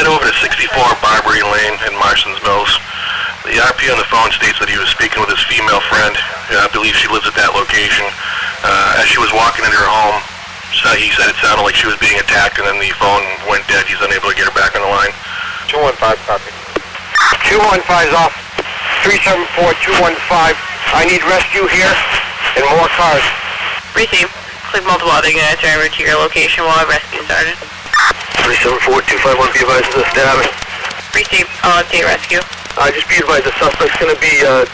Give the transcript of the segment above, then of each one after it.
head over to 64 Barbary Lane in Marston's Mills. The RP on the phone states that he was speaking with his female friend. Uh, I believe she lives at that location. Uh, as she was walking into her home, so he said it sounded like she was being attacked, and then the phone went dead. He's unable to get her back on the line. 215 copy. 215's off. 374-215. I need rescue here and more cars. Receive. Click multiple other units and to your location while rescue started. 374-251, be advised of the stabbing. Receive. I'll update rescue. Uh, just be advised the suspect's going to be uh,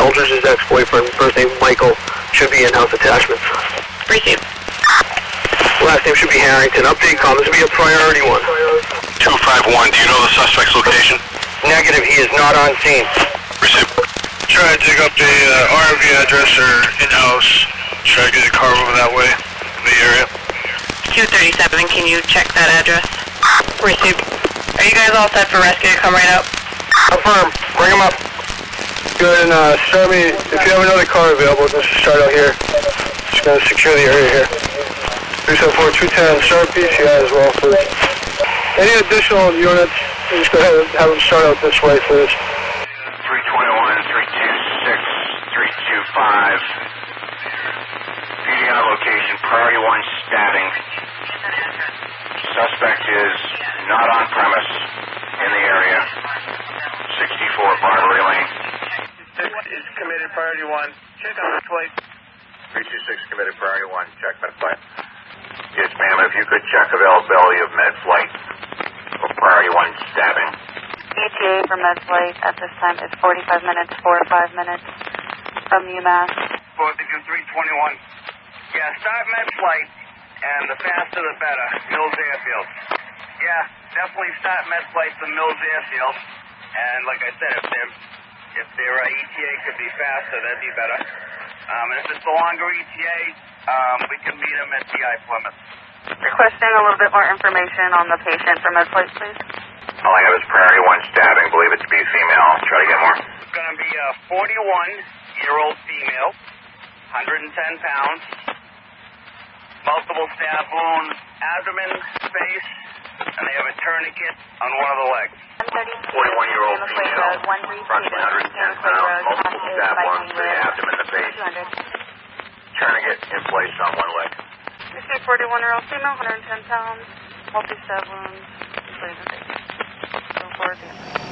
Eldridge's ex-boyfriend, first name Michael, should be in-house attachments. Receive. Last name should be Harrington. Update call, this will be a priority one. 251, do you know the suspect's location? Negative, he is not on scene. Receive. Try to dig up the uh, RV address or in-house. Try to get a car over that way in the area. 237, can you check that address? Receive. Are you guys all set for rescue to come right up? Confirm, bring them up. Good, and uh, start me, if you have another car available, just start out here. Just gonna secure the area here. 374-210, start PCI as well, please. Any additional units, just go ahead and have them start out this way, please. 321, 326, 325. PD on location, priority one stabbing. Suspect is not on premise in the area. 64 Barbary Lane. Is committed priority one. Check on the plate. 326 committed priority one, check med flight. Yes, ma'am, if you could check availability of med flight for priority one stabbing. ETA for med flight at this time is 45 minutes, 4 or 5 minutes from UMass. 42321. Yeah, start med flight, and the faster the better. Mills Airfield. Yeah, definitely start med flight from Mills Airfield. And like I said, if their if their uh, ETA could be faster, that'd be better. Um, and if it's a longer ETA, um, we can meet them at DI Plymouth. Requesting a little bit more information on the patient for med flight, please. All I have is priority one stabbing, believe it to be female. I'll try to get more. It's going to be a 41-year-old female, 110 pounds, multiple stab wounds, abdomen, face, and they have a tourniquet on one of the legs. 41-year-old female, approximately 110 pounds, multiple stab wounds to the abdomen, the face. Tourniquet in place on one leg. Receive 41 year old female, 110 pounds, multi stab wounds, including the face. Go forward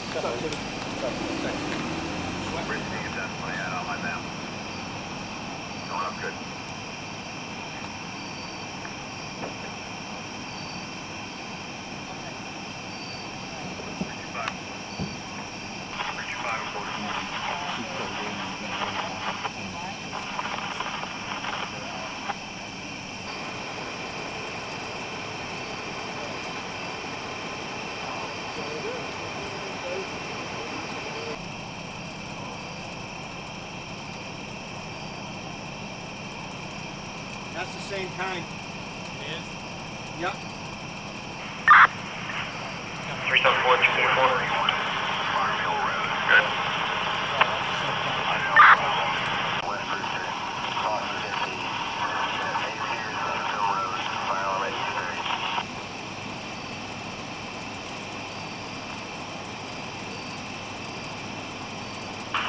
Received, that's what I had on my map. Going up good. Fifty-five. Fifty-five, forty. That's the same kind. It is? Yep. 374, 244. Good.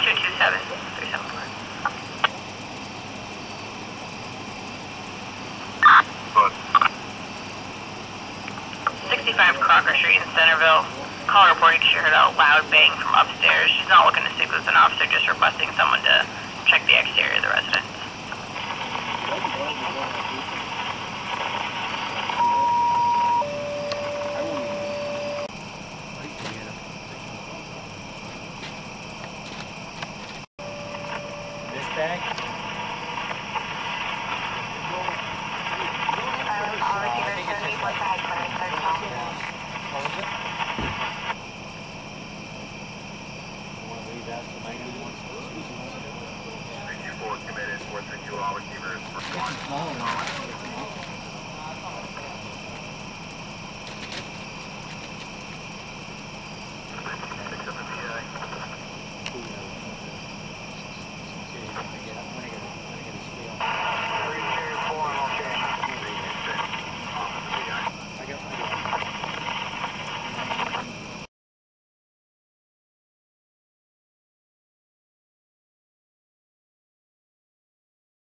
Two two seven three seven Centerville. Call reporting she heard a loud bang from upstairs. She's not looking to speak with an officer, just requesting someone to check the exterior of the residence. This bag?